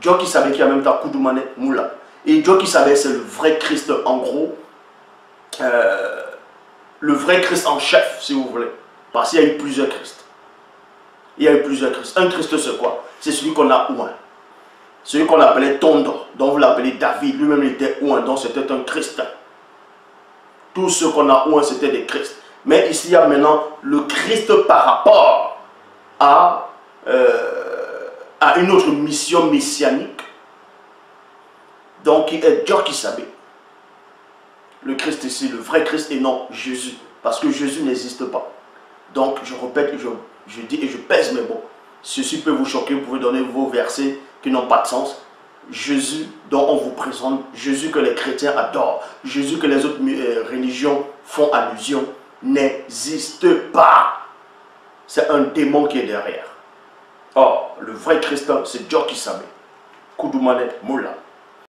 Dieu qui savait qu'il y a même temps Koudoumane Moula. Et Dieu qui savait c'est le vrai Christ en gros. Euh, le vrai Christ en chef, si vous voulez. Parce qu'il y a eu plusieurs Christ. Il y a eu plusieurs Christ. Un Christ, c'est quoi? C'est celui qu'on a ouin. Celui qu'on appelait Tondo, dont vous l'appelez David. Lui-même, il était ouin, donc c'était un Christ. Tous ceux qu'on a ouin, c'était des Christ. Mais ici, il y a maintenant le Christ par rapport à, une autre mission messianique. Donc, il est Dieu qui savait. Le Christ ici, le vrai Christ et non Jésus. Parce que Jésus n'existe pas. Donc, je répète, je, je dis et je pèse mes mots. Ceci peut vous choquer, vous pouvez donner vos versets qui n'ont pas de sens. Jésus dont on vous présente, Jésus que les chrétiens adorent, Jésus que les autres euh, religions font allusion, n'existe pas. C'est un démon qui est derrière. Or, le vrai Christ, c'est Dieu qui savait. Koudoumane Moula.